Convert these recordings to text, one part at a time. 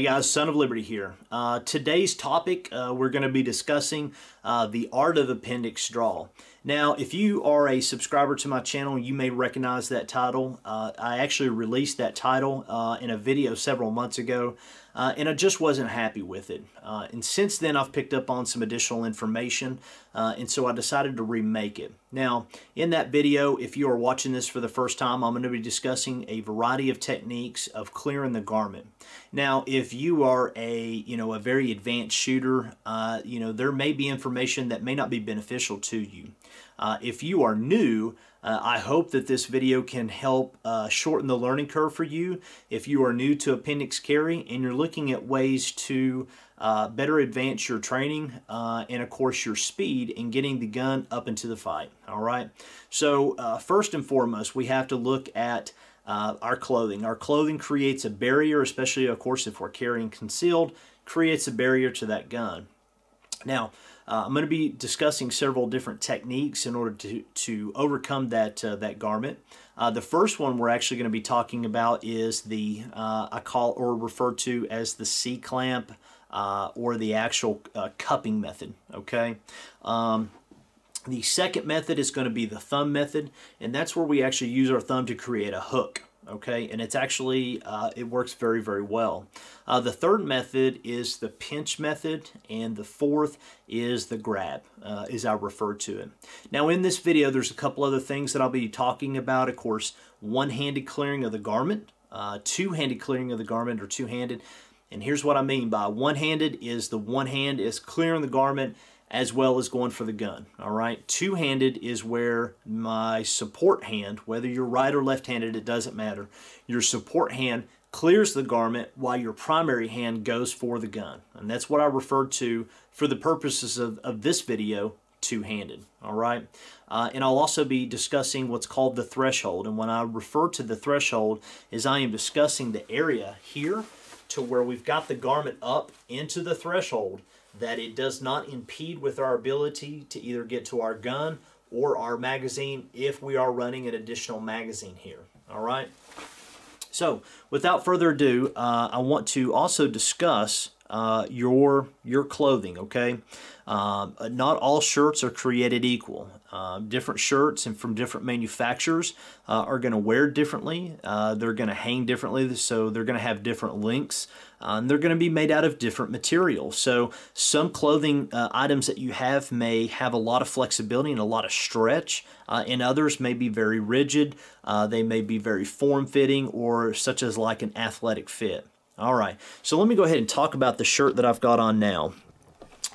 Hey guys, Son of Liberty here. Uh, today's topic, uh, we're going to be discussing uh, the art of appendix draw. Now, if you are a subscriber to my channel, you may recognize that title. Uh, I actually released that title uh, in a video several months ago, uh, and I just wasn't happy with it. Uh, and since then, I've picked up on some additional information, uh, and so I decided to remake it. Now, in that video, if you are watching this for the first time, I'm going to be discussing a variety of techniques of clearing the garment. Now, if you are a, you know, a very advanced shooter, uh, you know, there may be information that may not be beneficial to you. Uh, if you are new, uh, I hope that this video can help uh, shorten the learning curve for you. If you are new to appendix carry and you're looking at ways to uh, better advance your training uh, and of course your speed in getting the gun up into the fight. All right. So uh, first and foremost, we have to look at our clothing. Our clothing creates a barrier, especially of course if we're carrying concealed, creates a barrier to that gun. Now, uh, I'm going to be discussing several different techniques in order to, to overcome that, uh, that garment. Uh, the first one we're actually going to be talking about is the, uh, I call or refer to as the C-clamp uh, or the actual uh, cupping method, okay? Um, the second method is going to be the thumb method, and that's where we actually use our thumb to create a hook okay? And it's actually uh, it works very very well. Uh, the third method is the pinch method and the fourth is the grab uh, as I refer to it. Now in this video there's a couple other things that I'll be talking about. Of course one-handed clearing of the garment uh, two-handed clearing of the garment or two-handed. And here's what I mean by one-handed is the one hand is clearing the garment as well as going for the gun. All right, two-handed is where my support hand, whether you're right or left-handed, it doesn't matter. Your support hand clears the garment while your primary hand goes for the gun. And that's what I refer to for the purposes of, of this video, two-handed. All right, uh, and I'll also be discussing what's called the threshold. And when I refer to the threshold, is I am discussing the area here to where we've got the garment up into the threshold that it does not impede with our ability to either get to our gun or our magazine if we are running an additional magazine here. All right. So without further ado, uh, I want to also discuss uh, your your clothing. Okay, um, not all shirts are created equal. Uh, different shirts and from different manufacturers uh, are going to wear differently. Uh, they're going to hang differently, so they're going to have different lengths. Uh, and they're going to be made out of different materials. So some clothing uh, items that you have may have a lot of flexibility and a lot of stretch, and others may be very rigid. they may be very form-fitting or such as like an athletic fit. All right, so let me go ahead and talk about the shirt that I've got on now.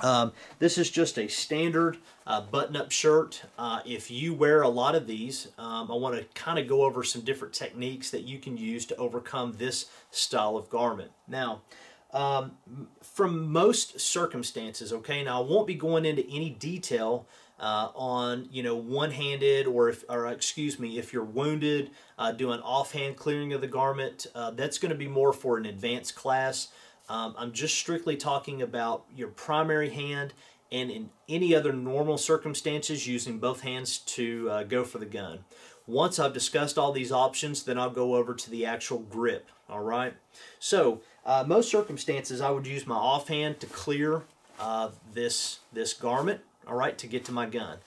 Um, this is just a standard uh, button-up shirt. Uh, if you wear a lot of these, um, I want to kind of go over some different techniques that you can use to overcome this style of garment. Now, um, from most circumstances, okay, now I won't be going into any detail uh, on you know one-handed or if or excuse me if you're wounded uh, doing offhand clearing of the garment uh, that's going to be more for an advanced class. Um, I'm just strictly talking about your primary hand and in any other normal circumstances using both hands to uh, go for the gun. Once I've discussed all these options then I'll go over to the actual grip all right? So uh, most circumstances I would use my offhand to clear uh, this this garment all right, to get to my gun.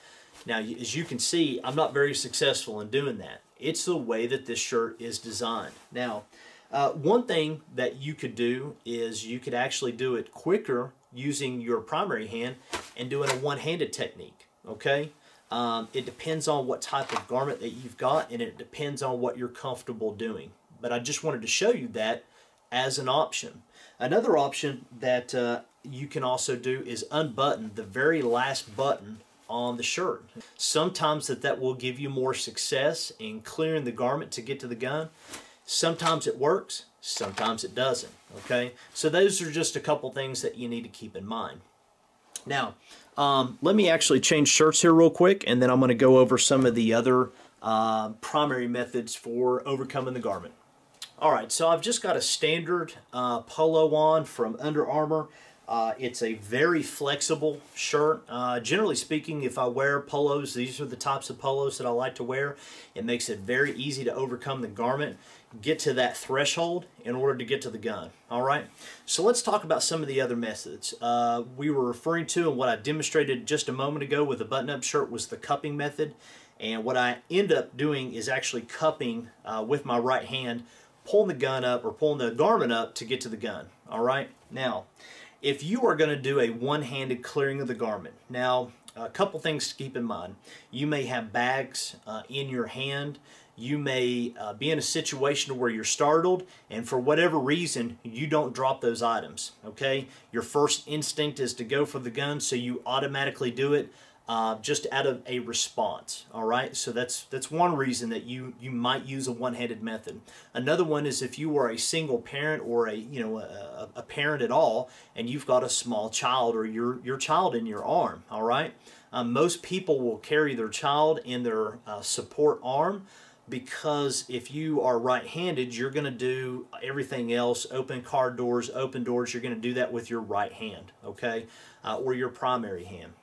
Now, as you can see, I'm not very successful in doing that. It's the way that this shirt is designed. Now, uh, one thing that you could do is you could actually do it quicker using your primary hand and doing a one-handed technique, okay? Um, it depends on what type of garment that you've got and it depends on what you're comfortable doing. But I just wanted to show you that as an option. Another option that uh, you can also do is unbutton the very last button on the shirt. Sometimes that that will give you more success in clearing the garment to get to the gun. Sometimes it works, sometimes it doesn't, okay? So those are just a couple things that you need to keep in mind. Now, um, let me actually change shirts here real quick, and then I'm going to go over some of the other uh, primary methods for overcoming the garment. All right, so I've just got a standard uh, polo on from Under Armour. Uh, it's a very flexible shirt. Uh, generally speaking, if I wear polos, these are the types of polos that I like to wear. It makes it very easy to overcome the garment. get to that threshold in order to get to the gun. All right, so let's talk about some of the other methods. Uh, we were referring to and what I demonstrated just a moment ago with the button-up shirt was the cupping method. And what I end up doing is actually cupping uh, with my right hand, pulling the gun up or pulling the garment up to get to the gun. All right, now if you are going to do a one-handed clearing of the garment, now a couple things to keep in mind. You may have bags uh, in your hand. You may uh, be in a situation where you're startled and for whatever reason you don't drop those items okay? Your first instinct is to go for the gun so you automatically do it uh, just out of a response all right? So that's that's one reason that you you might use a one-handed method. Another one is if you are a single parent or a you know a, a parent at all and you've got a small child or your your child in your arm all right? Um, most people will carry their child in their uh, support arm because if you are right-handed, you're going to do everything else, open car doors, open doors, you're going to do that with your right hand, okay, uh, or your primary hand.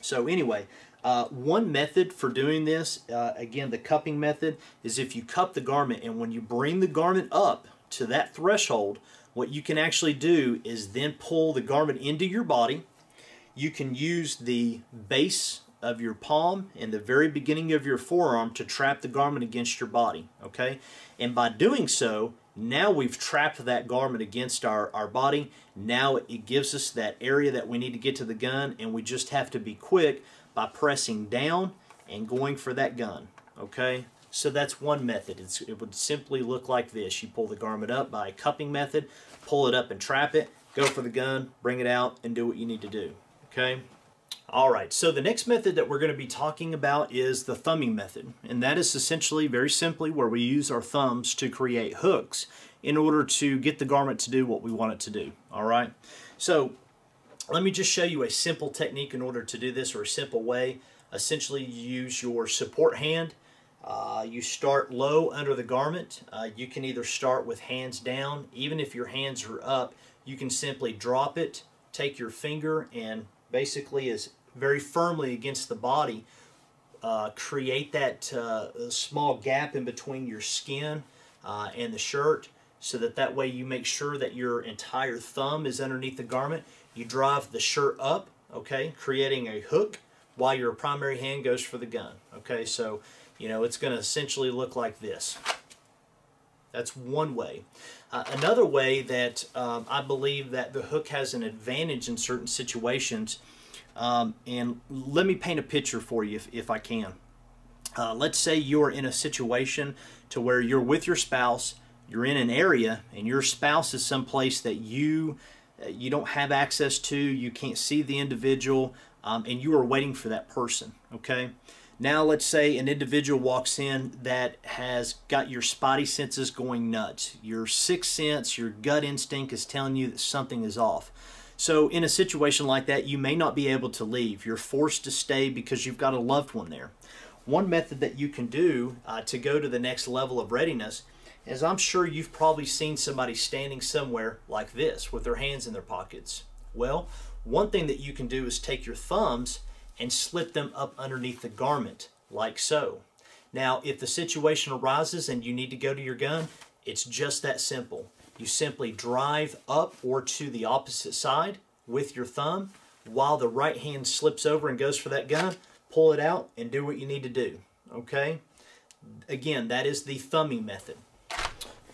So anyway, uh, one method for doing this, uh, again, the cupping method, is if you cup the garment and when you bring the garment up to that threshold, what you can actually do is then pull the garment into your body. You can use the base of your palm and the very beginning of your forearm to trap the garment against your body, okay? And by doing so, now we've trapped that garment against our, our body. Now it gives us that area that we need to get to the gun, and we just have to be quick by pressing down and going for that gun, okay? So that's one method. It's, it would simply look like this. You pull the garment up by a cupping method, pull it up and trap it, go for the gun, bring it out, and do what you need to do, okay? All right, so the next method that we're going to be talking about is the thumbing method. And that is essentially, very simply, where we use our thumbs to create hooks in order to get the garment to do what we want it to do. All right, so let me just show you a simple technique in order to do this, or a simple way. Essentially, you use your support hand. Uh, you start low under the garment. Uh, you can either start with hands down. Even if your hands are up, you can simply drop it, take your finger, and basically is very firmly against the body, uh, create that uh, small gap in between your skin uh, and the shirt so that that way you make sure that your entire thumb is underneath the garment. You drive the shirt up, okay, creating a hook while your primary hand goes for the gun. Okay, so, you know, it's going to essentially look like this. That's one way. Uh, another way that um, I believe that the hook has an advantage in certain situations um, and let me paint a picture for you if, if I can. Uh, let's say you're in a situation to where you're with your spouse, you're in an area, and your spouse is someplace that you uh, you don't have access to, you can't see the individual, um, and you are waiting for that person. Okay. Now let's say an individual walks in that has got your spidey senses going nuts. Your sixth sense, your gut instinct is telling you that something is off. So in a situation like that, you may not be able to leave. You're forced to stay because you've got a loved one there. One method that you can do uh, to go to the next level of readiness is I'm sure you've probably seen somebody standing somewhere like this with their hands in their pockets. Well, one thing that you can do is take your thumbs and slip them up underneath the garment like so. Now, if the situation arises and you need to go to your gun, it's just that simple. You simply drive up or to the opposite side with your thumb while the right hand slips over and goes for that gun. Pull it out and do what you need to do. Okay? Again, that is the thumbing method.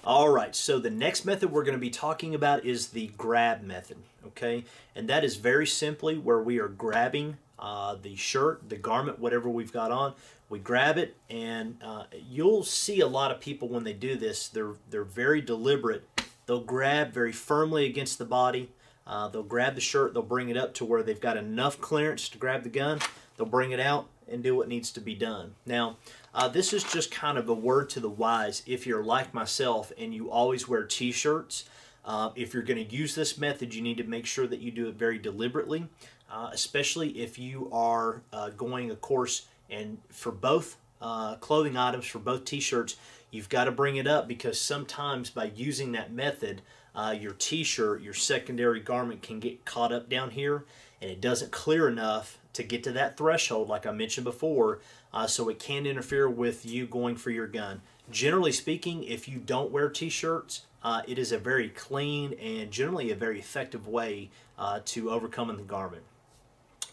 All right, so the next method we're going to be talking about is the grab method, okay? And that is very simply where we are grabbing uh, the shirt, the garment, whatever we've got on. We grab it, and uh, you'll see a lot of people when they do this, they're, they're very deliberate They'll grab very firmly against the body. Uh, they'll grab the shirt. They'll bring it up to where they've got enough clearance to grab the gun. They'll bring it out and do what needs to be done. Now, uh, this is just kind of a word to the wise. If you're like myself and you always wear t-shirts, uh, if you're going to use this method, you need to make sure that you do it very deliberately, uh, especially if you are uh, going a course and for both uh, clothing items, for both t-shirts, you've got to bring it up because sometimes by using that method, uh, your t-shirt, your secondary garment can get caught up down here and it doesn't clear enough to get to that threshold like I mentioned before uh, so it can interfere with you going for your gun. Generally speaking, if you don't wear t-shirts, uh, it is a very clean and generally a very effective way uh, to overcoming the garment.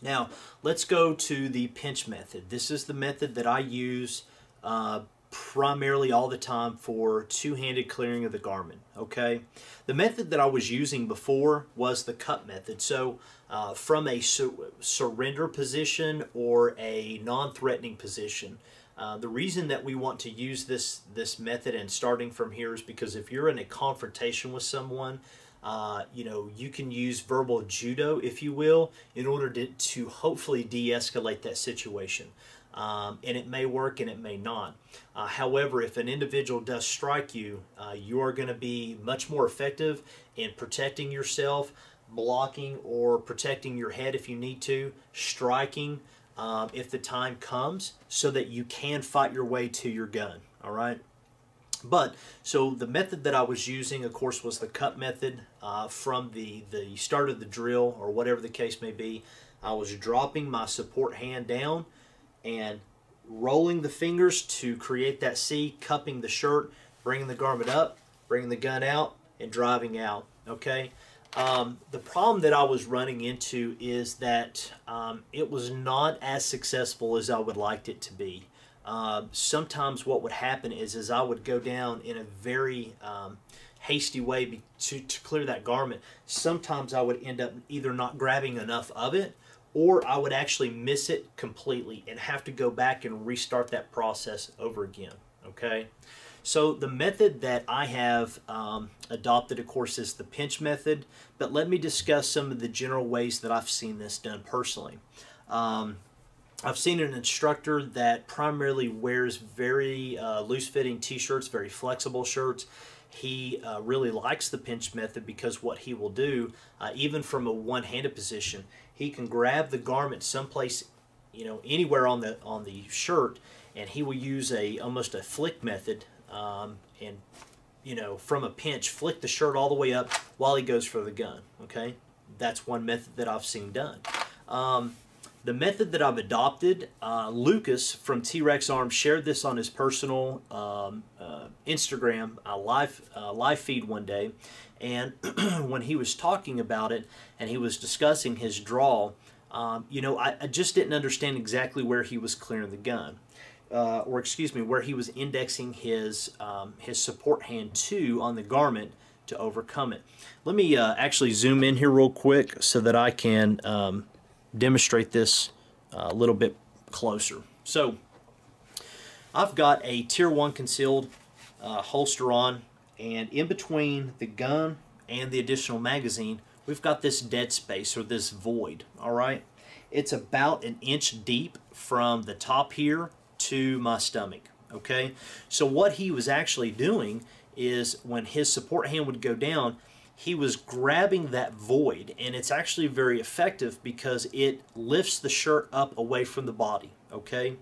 Now, let's go to the pinch method. This is the method that I use uh, primarily all the time for two-handed clearing of the garment, okay? The method that I was using before was the cup method. So uh, from a su surrender position or a non-threatening position, uh, the reason that we want to use this this method and starting from here is because if you're in a confrontation with someone, uh, you know, you can use verbal judo, if you will, in order to, to hopefully de-escalate that situation. Um, and it may work and it may not. Uh, however, if an individual does strike you, uh, you are going to be much more effective in protecting yourself, blocking or protecting your head if you need to, striking, um, if the time comes so that you can fight your way to your gun. All right. But so the method that I was using, of course, was the cup method uh, from the, the start of the drill or whatever the case may be. I was dropping my support hand down and rolling the fingers to create that C, cupping the shirt, bringing the garment up, bringing the gun out, and driving out. Okay. Um, the problem that I was running into is that um, it was not as successful as I would liked it to be. Uh, sometimes what would happen is, is I would go down in a very um, hasty way to, to clear that garment. Sometimes I would end up either not grabbing enough of it or I would actually miss it completely and have to go back and restart that process over again. Okay. So the method that I have um, adopted, of course, is the pinch method, but let me discuss some of the general ways that I've seen this done personally. Um, I've seen an instructor that primarily wears very uh, loose-fitting t-shirts, very flexible shirts. He uh, really likes the pinch method because what he will do, uh, even from a one-handed position, he can grab the garment someplace, you know, anywhere on the on the shirt, and he will use a almost a flick method um, and you know from a pinch flick the shirt all the way up while he goes for the gun okay? That's one method that I've seen done. Um, the method that I've adopted uh, Lucas from T-Rex Arms shared this on his personal um, uh, Instagram uh, live uh, live feed one day and when he was talking about it and he was discussing his draw um, you know I, I just didn't understand exactly where he was clearing the gun uh, or excuse me, where he was indexing his, um, his support hand to on the garment to overcome it. Let me uh, actually zoom in here real quick so that I can um, demonstrate this uh, a little bit closer. So I've got a tier 1 concealed uh, holster on and in between the gun and the additional magazine we've got this dead space or this void all right it's about an inch deep from the top here to my stomach. Okay, so what he was actually doing is when his support hand would go down, he was grabbing that void, and it's actually very effective because it lifts the shirt up away from the body. Okay,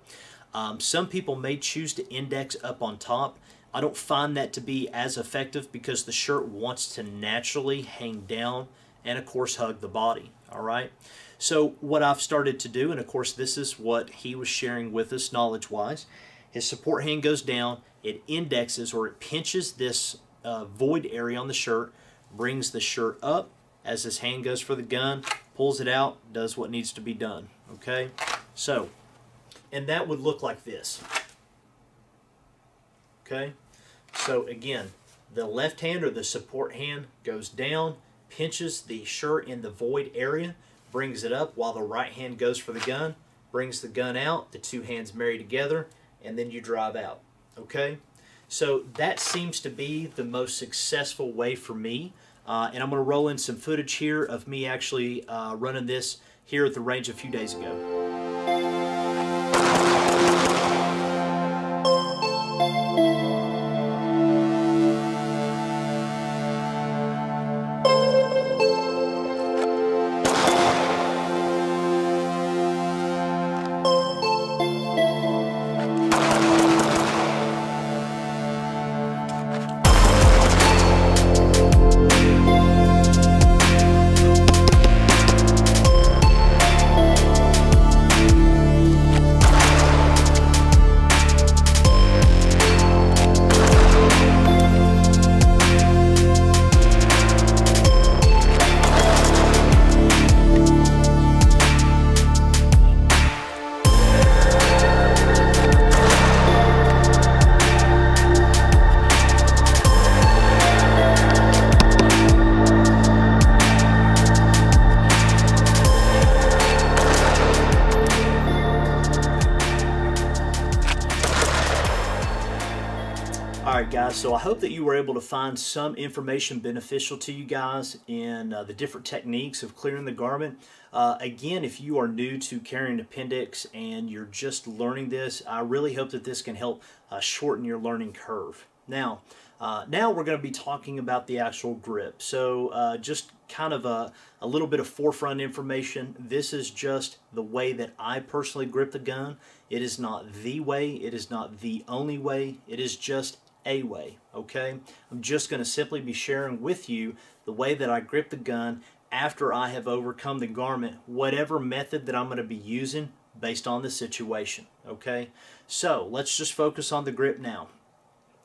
um, some people may choose to index up on top. I don't find that to be as effective because the shirt wants to naturally hang down and, of course, hug the body. All right. So what I've started to do, and of course this is what he was sharing with us knowledge-wise, his support hand goes down, it indexes or it pinches this uh, void area on the shirt, brings the shirt up as his hand goes for the gun, pulls it out, does what needs to be done. Okay, so, and that would look like this. Okay, so again, the left hand or the support hand goes down, pinches the shirt in the void area, brings it up while the right hand goes for the gun, brings the gun out, the two hands marry together, and then you drive out. Okay? So that seems to be the most successful way for me. Uh, and I'm going to roll in some footage here of me actually uh, running this here at the range a few days ago. Able to find some information beneficial to you guys in uh, the different techniques of clearing the garment. Uh, again, if you are new to carrying appendix and you're just learning this, I really hope that this can help uh, shorten your learning curve. Now, uh, now we're going to be talking about the actual grip. So uh, just kind of a, a little bit of forefront information. This is just the way that I personally grip the gun. It is not the way. It is not the only way. It is just a way, okay? I'm just going to simply be sharing with you the way that I grip the gun after I have overcome the garment, whatever method that I'm going to be using based on the situation, okay? So let's just focus on the grip now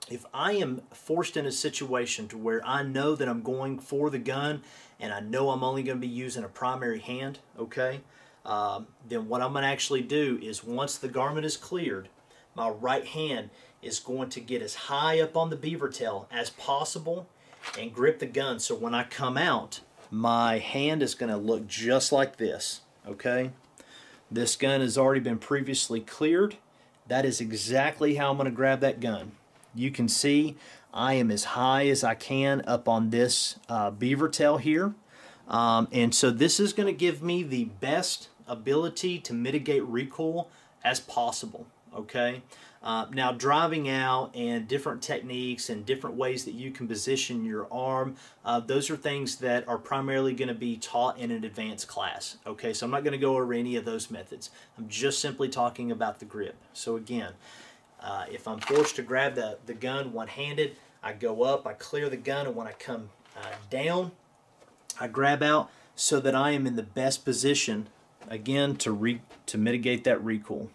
if I am forced in a situation to where I know that I'm going for the gun and I know I'm only going to be using a primary hand, okay, um, then what I'm going to actually do is once the garment is cleared, my right hand is going to get as high up on the beaver tail as possible and grip the gun. So when I come out, my hand is going to look just like this, okay? This gun has already been previously cleared. That is exactly how I'm going to grab that gun you can see I am as high as I can up on this uh, beaver tail here. Um, and so this is going to give me the best ability to mitigate recoil as possible. Okay. Uh, now driving out and different techniques and different ways that you can position your arm, uh, those are things that are primarily going to be taught in an advanced class. Okay, so I'm not going to go over any of those methods. I'm just simply talking about the grip. So again, uh, if I'm forced to grab the, the gun one-handed, I go up, I clear the gun, and when I come uh, down, I grab out so that I am in the best position, again, to, re to mitigate that recoil.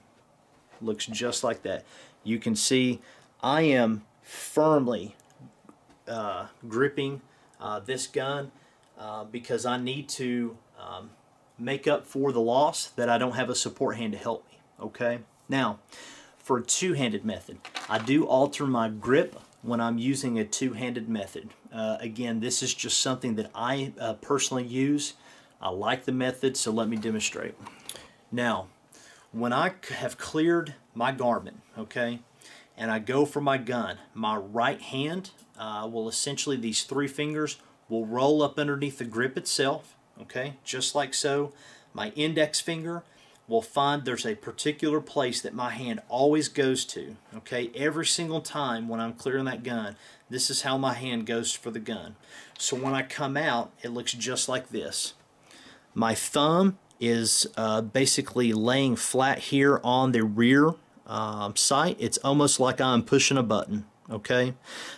Looks just like that. You can see I am firmly uh, gripping uh, this gun uh, because I need to um, make up for the loss that I don't have a support hand to help me. Okay. Now, for a two-handed method. I do alter my grip when I'm using a two-handed method. Uh, again, this is just something that I uh, personally use. I like the method, so let me demonstrate. Now, when I have cleared my garment, okay, and I go for my gun, my right hand uh, will essentially, these three fingers will roll up underneath the grip itself, okay, just like so. My index finger will find there's a particular place that my hand always goes to. Okay, every single time when I'm clearing that gun, this is how my hand goes for the gun. So when I come out, it looks just like this. My thumb is uh, basically laying flat here on the rear um, sight. It's almost like I'm pushing a button. Okay,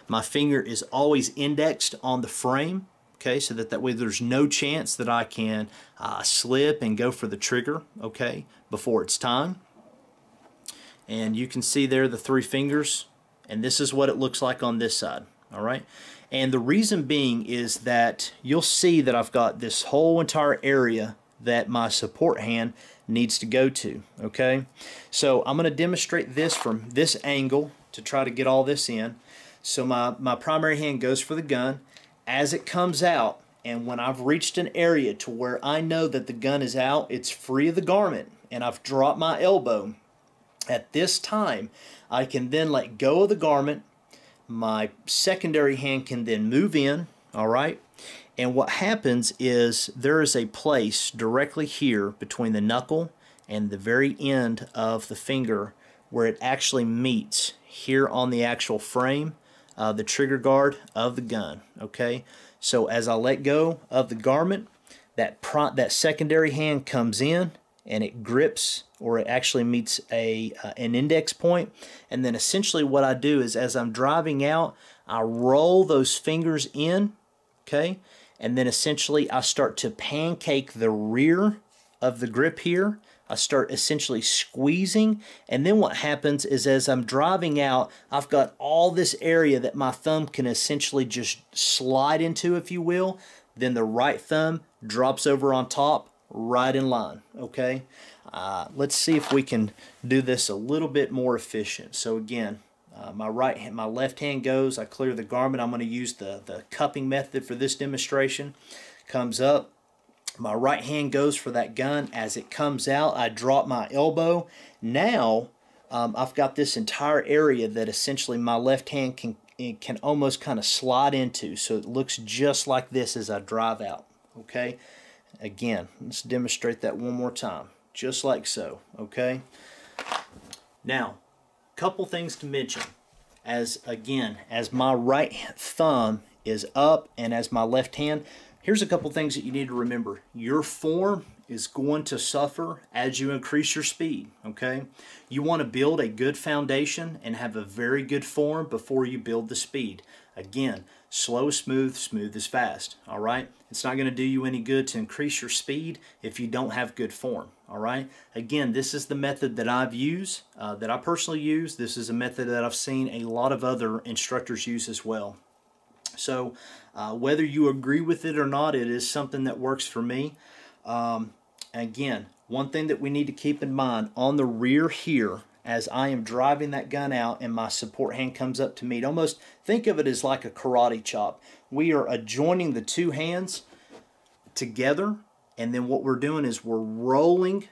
my finger is always indexed on the frame okay, so that that way there's no chance that I can uh, slip and go for the trigger, okay, before it's time. And you can see there the three fingers, and this is what it looks like on this side, all right? And the reason being is that you'll see that I've got this whole entire area that my support hand needs to go to, okay? So I'm going to demonstrate this from this angle to try to get all this in. So my, my primary hand goes for the gun as it comes out and when I've reached an area to where I know that the gun is out, it's free of the garment, and I've dropped my elbow, at this time, I can then let go of the garment. My secondary hand can then move in, all right? And what happens is there is a place directly here between the knuckle and the very end of the finger where it actually meets here on the actual frame uh, the trigger guard of the gun. Okay, so as I let go of the garment, that that secondary hand comes in and it grips or it actually meets a uh, an index point and then essentially what I do is as I'm driving out I roll those fingers in okay and then essentially I start to pancake the rear of the grip here I start essentially squeezing. And then what happens is as I'm driving out, I've got all this area that my thumb can essentially just slide into, if you will. Then the right thumb drops over on top, right in line, okay? Uh, let's see if we can do this a little bit more efficient. So again, uh, my right hand, my left hand goes, I clear the garment. I'm going to use the, the cupping method for this demonstration. Comes up, my right hand goes for that gun. As it comes out, I drop my elbow. Now, um, I've got this entire area that essentially my left hand can can almost kind of slide into so it looks just like this as I drive out okay again let's demonstrate that one more time just like so okay now couple things to mention as again as my right thumb is up and as my left hand here's a couple things that you need to remember your form is going to suffer as you increase your speed, okay? You want to build a good foundation and have a very good form before you build the speed. Again, slow smooth, smooth is fast, all right? It's not going to do you any good to increase your speed if you don't have good form, all right? Again, this is the method that I've used, uh, that I personally use. This is a method that I've seen a lot of other instructors use as well. So uh, whether you agree with it or not, it is something that works for me. Um, again, one thing that we need to keep in mind on the rear here, as I am driving that gun out and my support hand comes up to meet, almost think of it as like a karate chop. We are adjoining the two hands together, and then what we're doing is we're rolling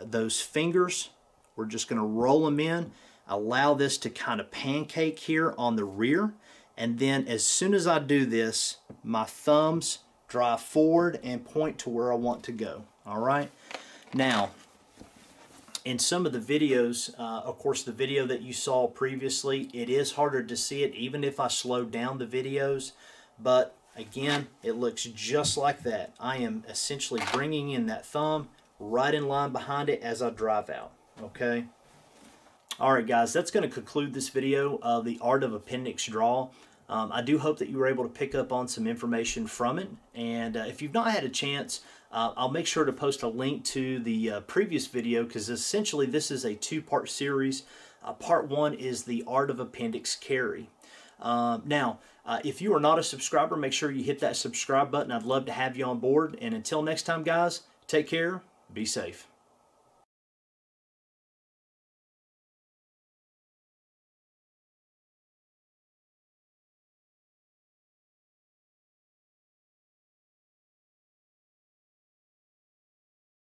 those fingers. We're just going to roll them in, allow this to kind of pancake here on the rear, and then as soon as I do this, my thumbs drive forward and point to where I want to go. All right. Now, in some of the videos, uh, of course, the video that you saw previously, it is harder to see it even if I slow down the videos. But again, it looks just like that. I am essentially bringing in that thumb right in line behind it as I drive out. Okay. All right, guys, that's going to conclude this video of the art of appendix draw. Um, I do hope that you were able to pick up on some information from it. And uh, if you've not had a chance, uh, I'll make sure to post a link to the uh, previous video because essentially this is a two-part series. Uh, part one is the art of appendix carry. Um, now, uh, if you are not a subscriber, make sure you hit that subscribe button. I'd love to have you on board. And until next time, guys, take care. Be safe.